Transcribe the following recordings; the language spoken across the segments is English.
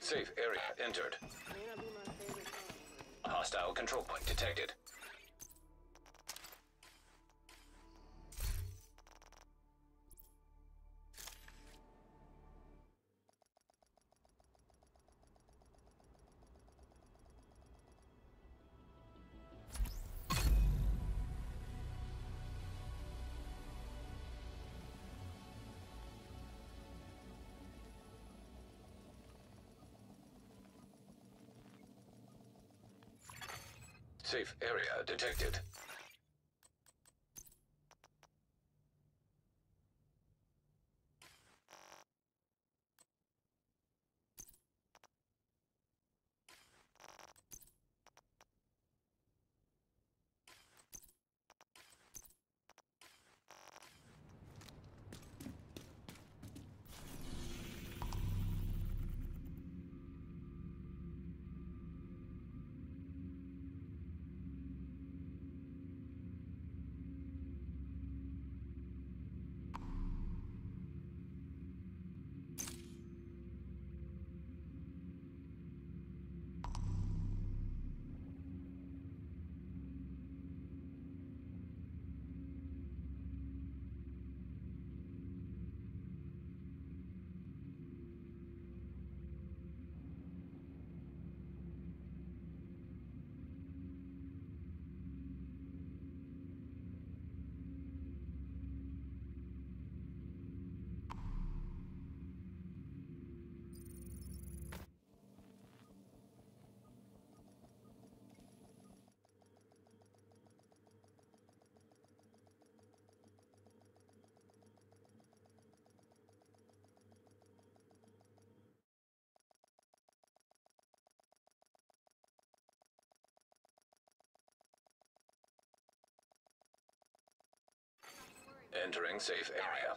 Safe area entered. May not be my favorite song. Hostile control point detected. Safe area detected. Entering safe area.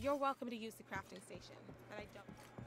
You're welcome to use the crafting station, but I don't.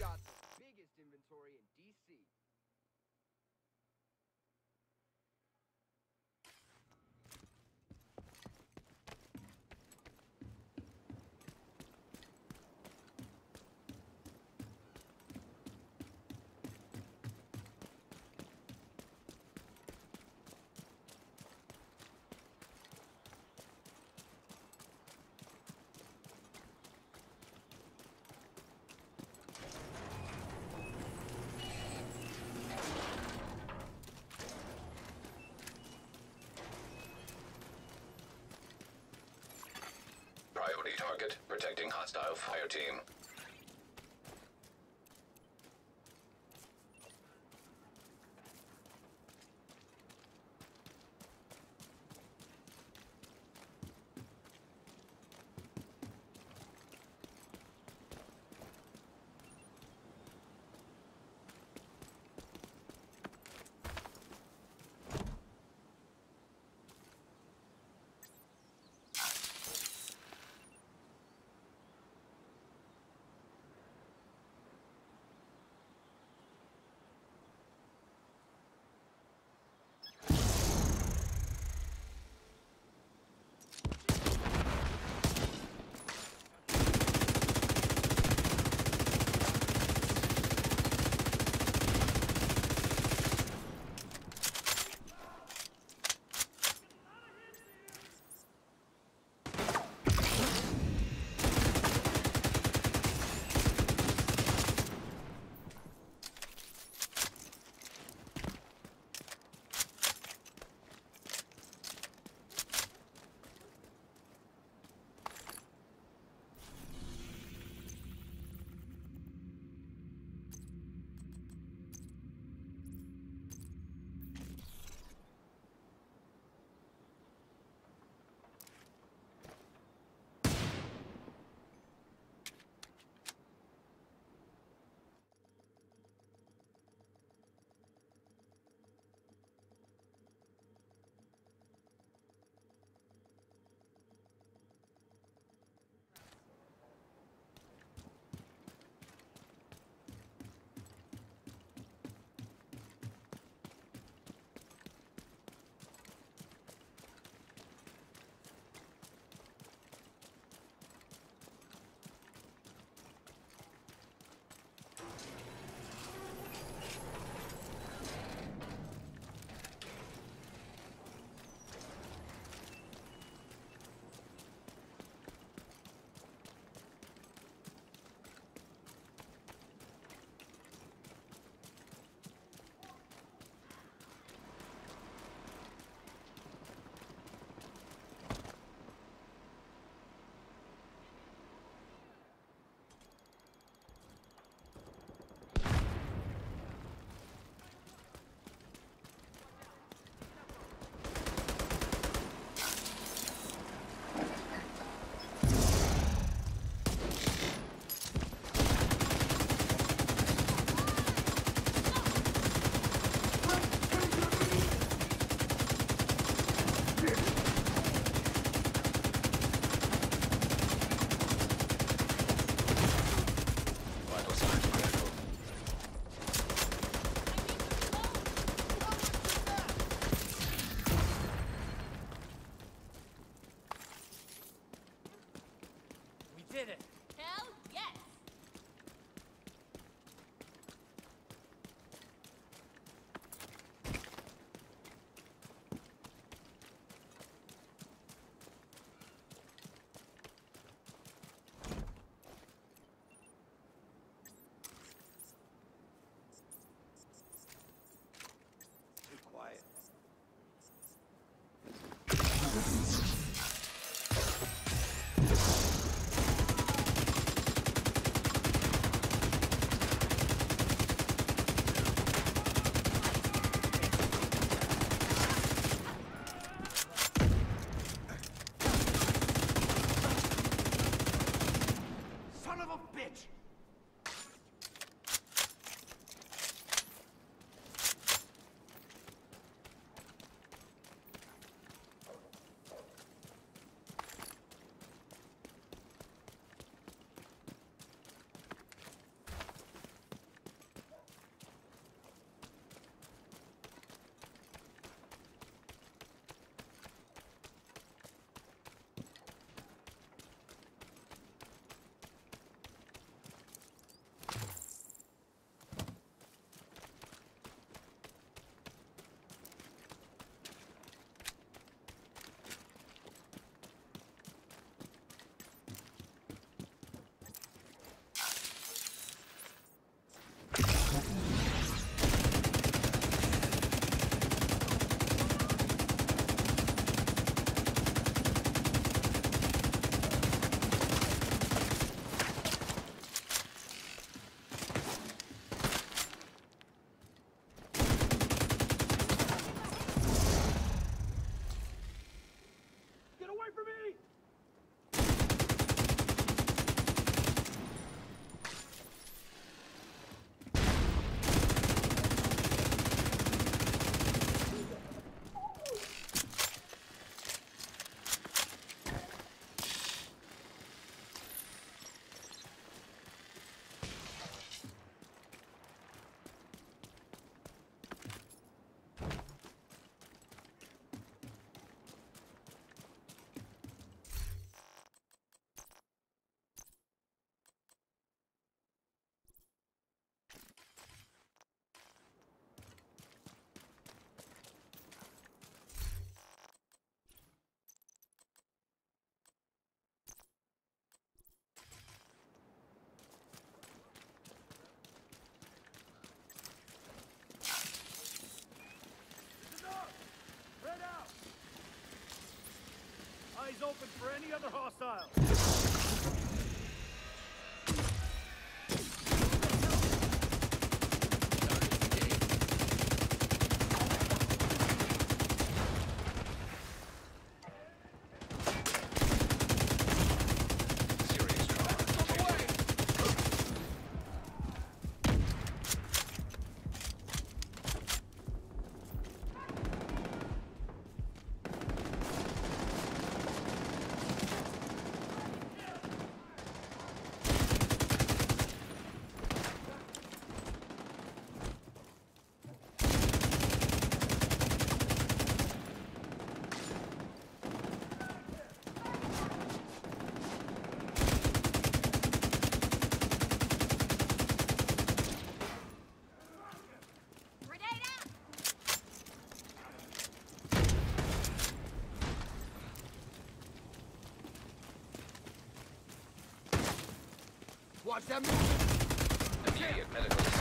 I've Target, protecting hostile fire team. Bitch! Open for any other hostile. Move. Immediate medical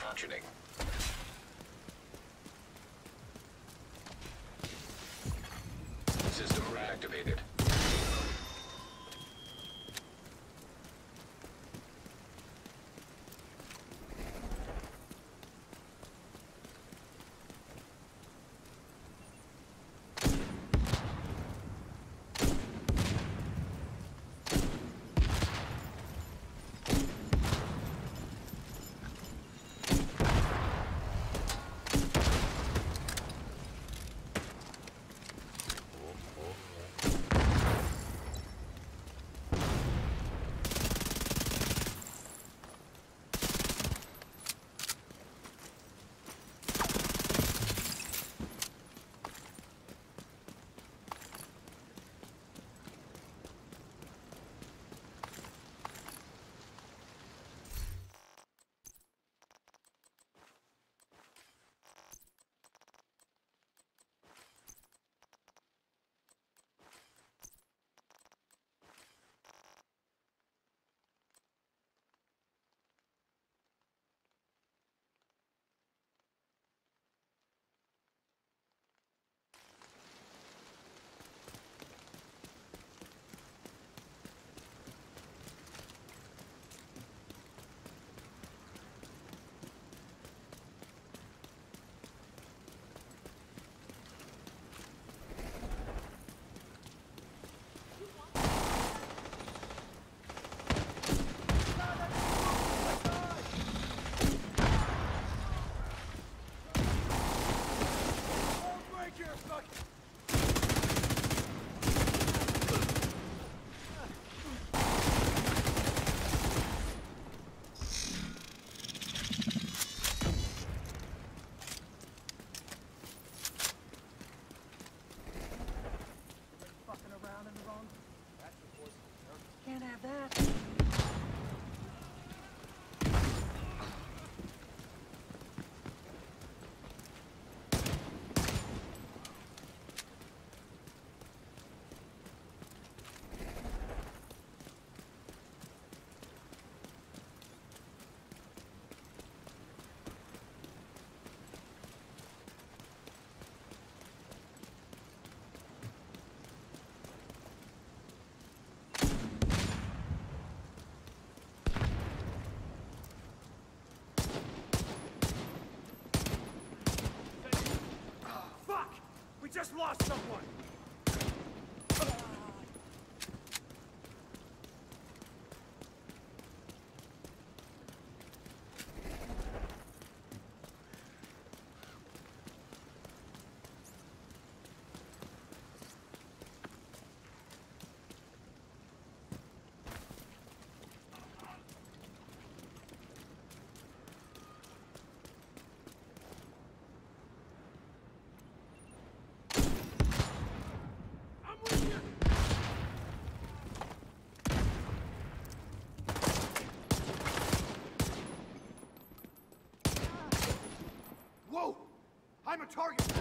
functioning. System reactivated. Just lost someone! I'm with you! Whoa! I'm a target!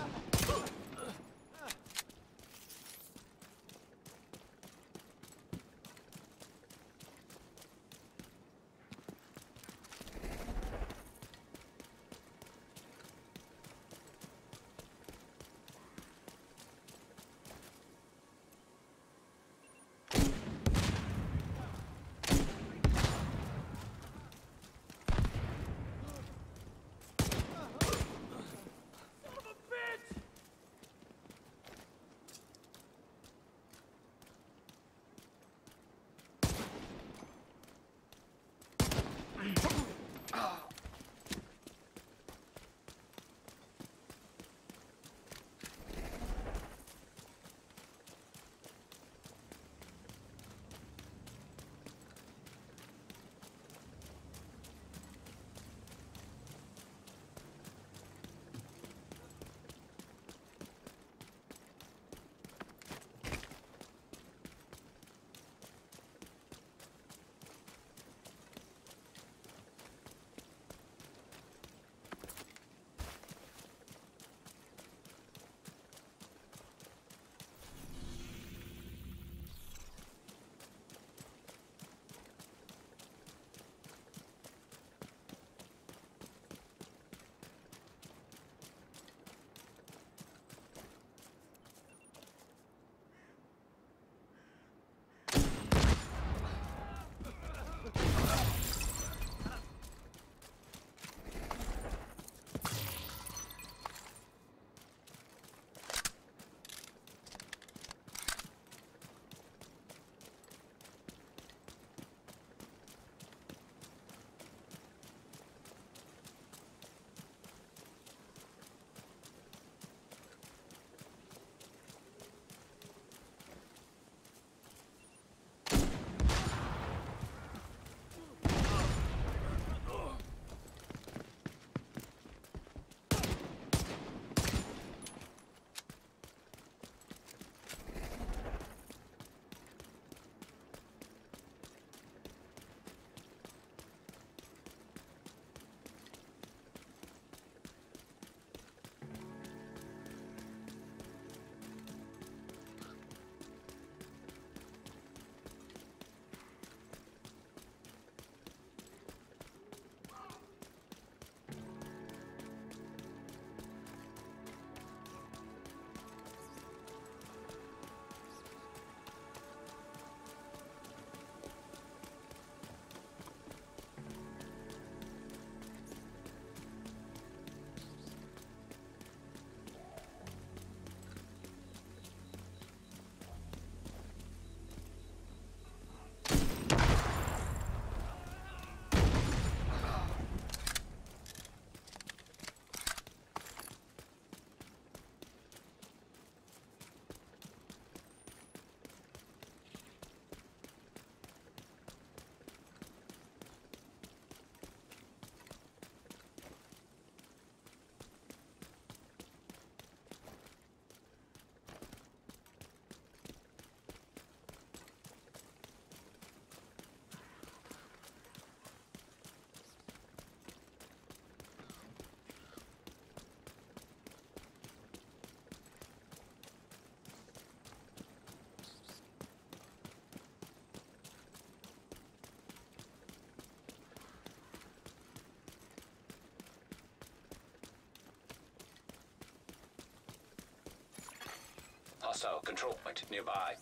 Hostile control point nearby.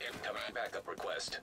Incoming backup request.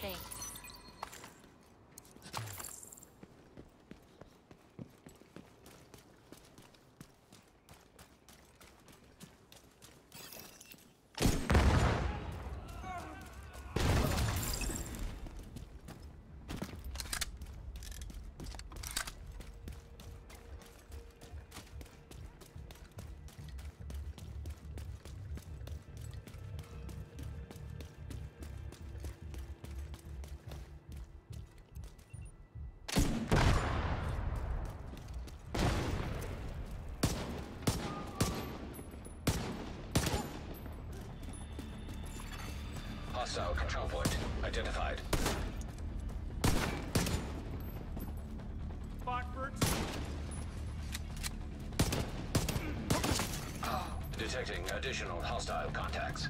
Thanks. Hostile control point identified. Detecting additional hostile contacts.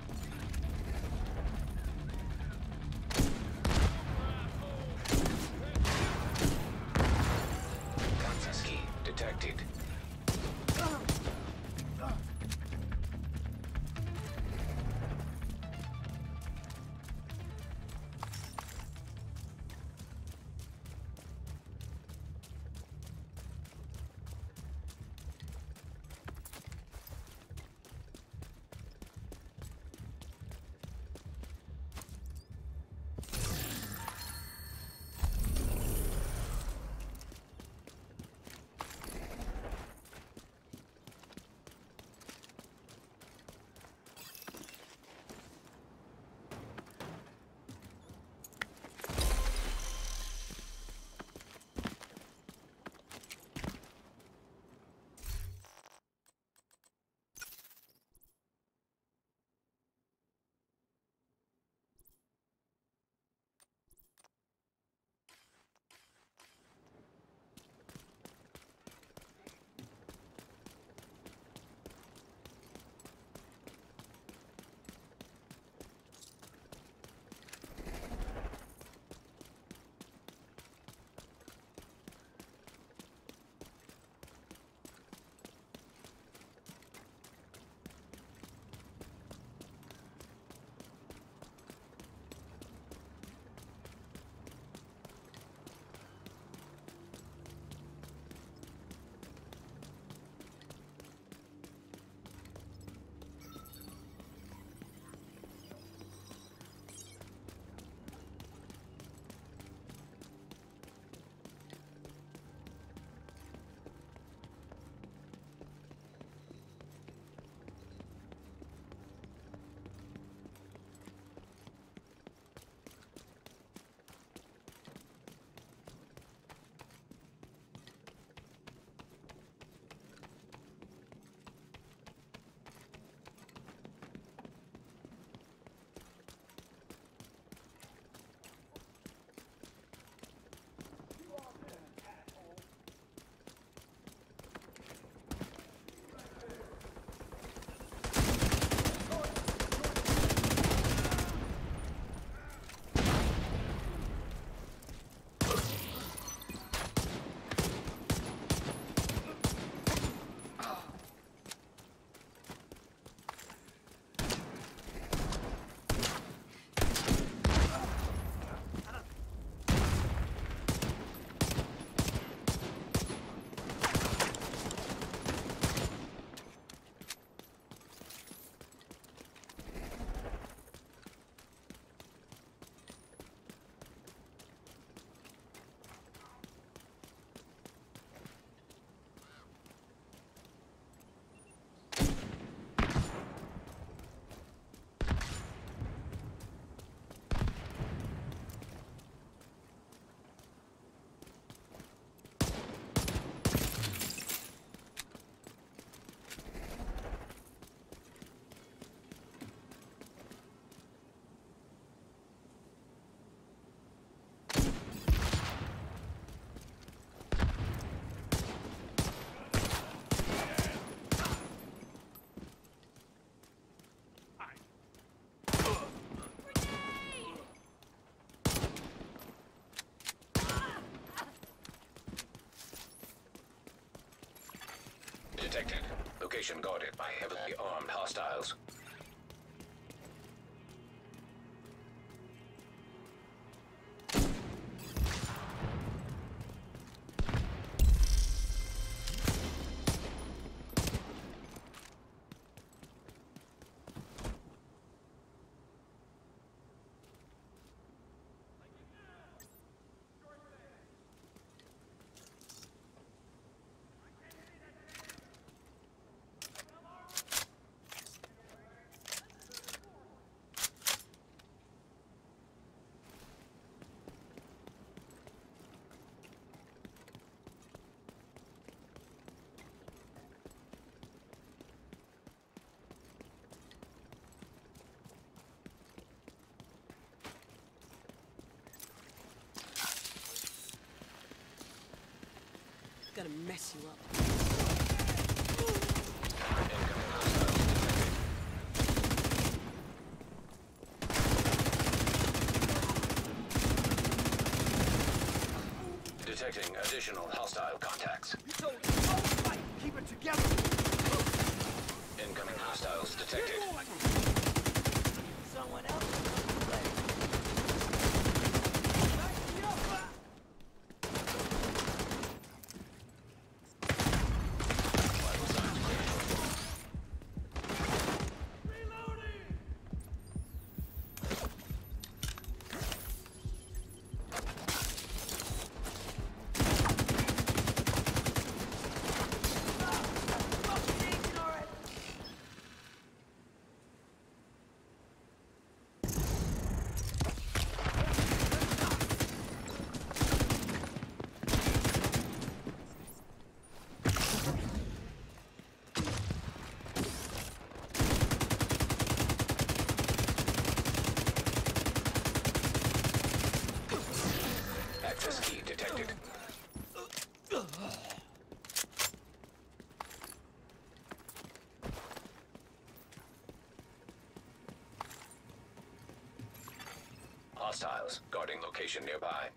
Detected. Location guarded by heavily armed hostiles. Gonna mess you up. Incoming hostiles detected. Detecting additional hostile contacts. You don't fight. Keep it together. Incoming hostiles detected. Hostiles guarding location nearby.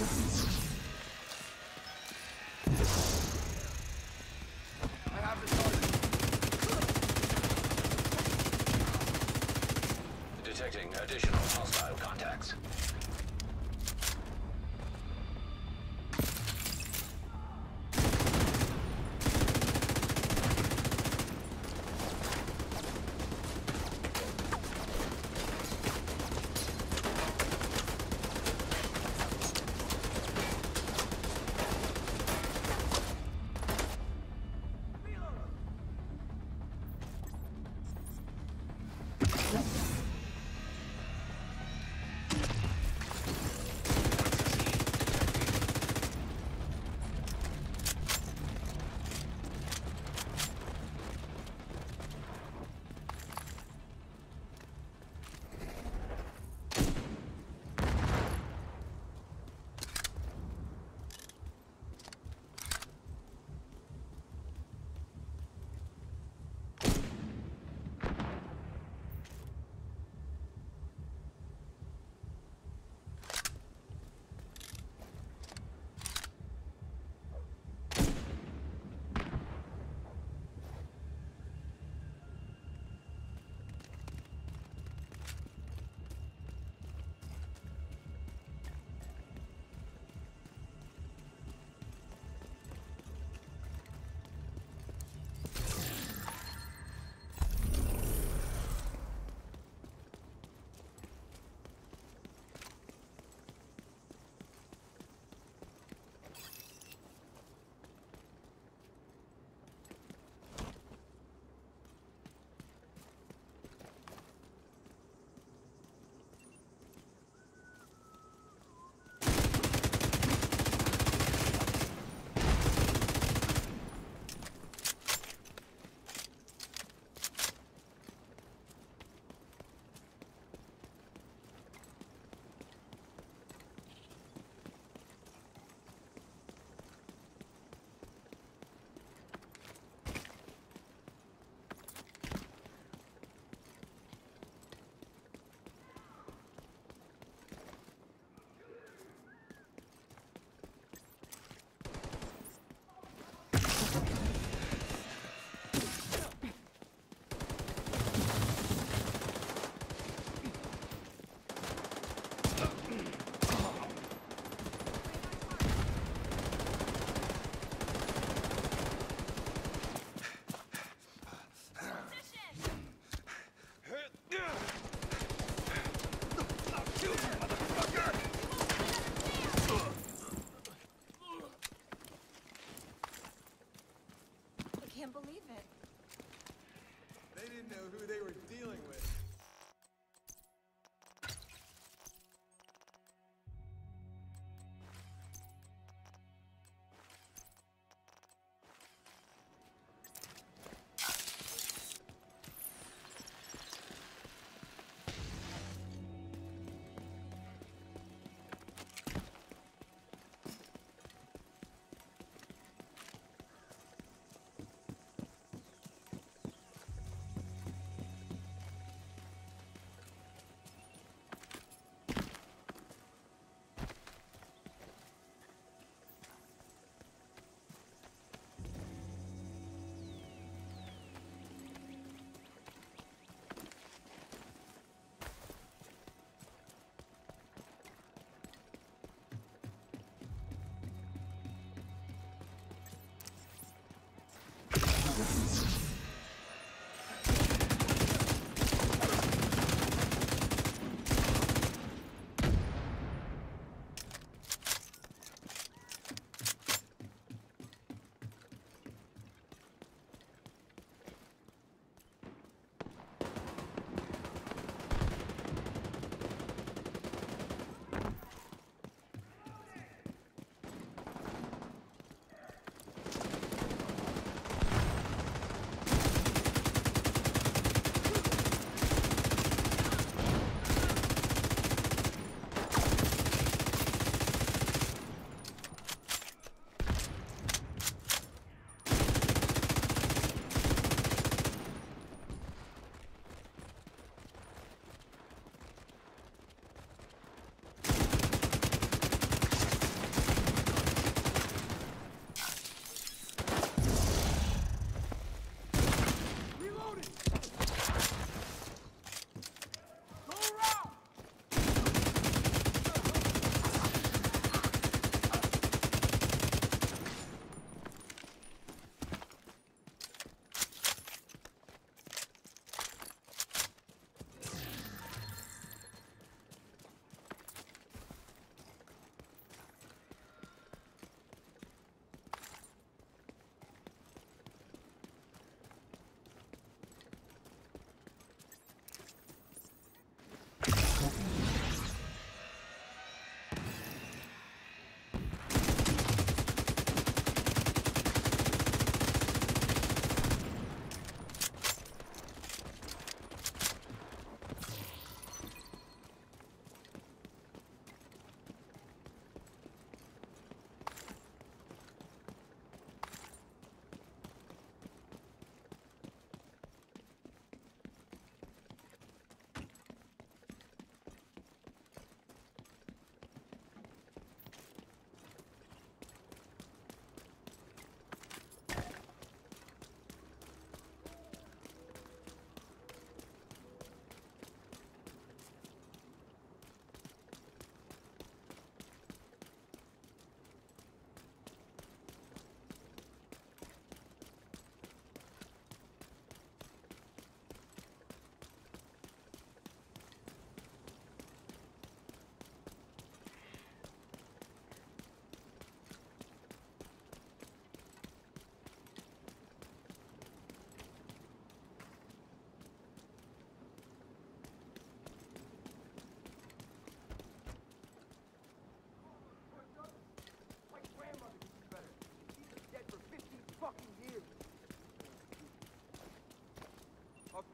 I have the target. Detecting additional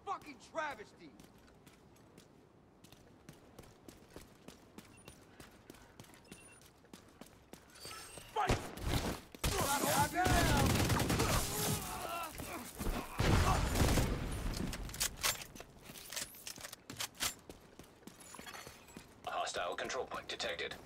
fucking travesty! Fight! Got down! Hostile control point detected.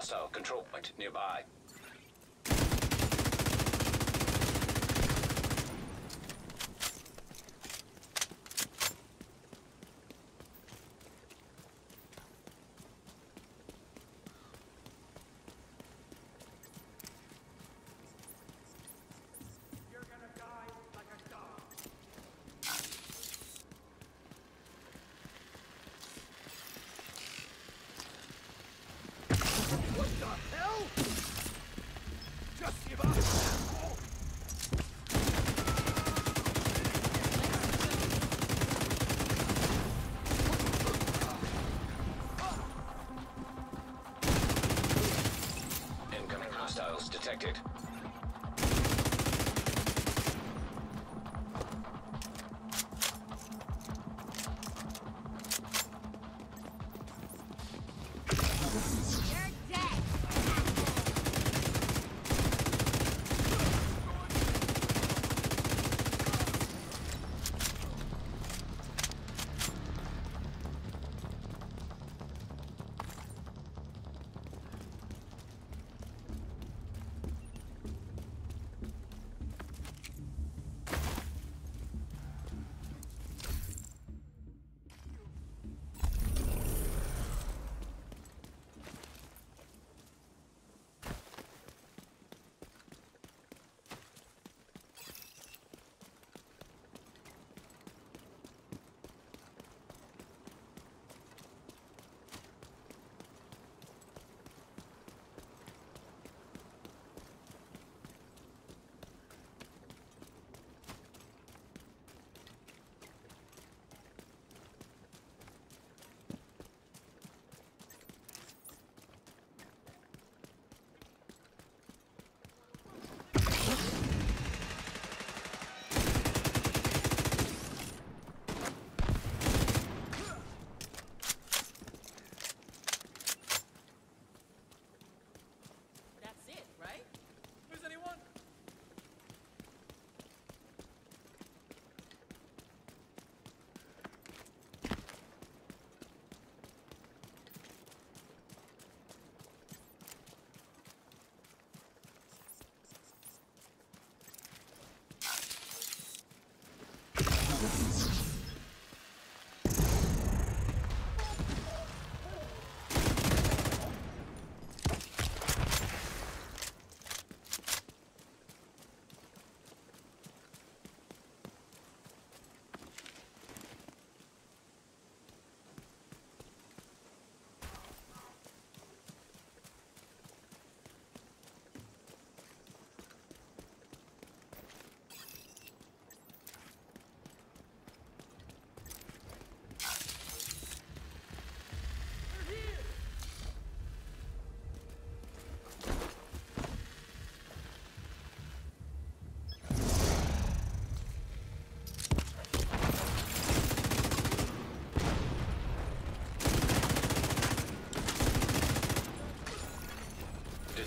Hostile control point nearby.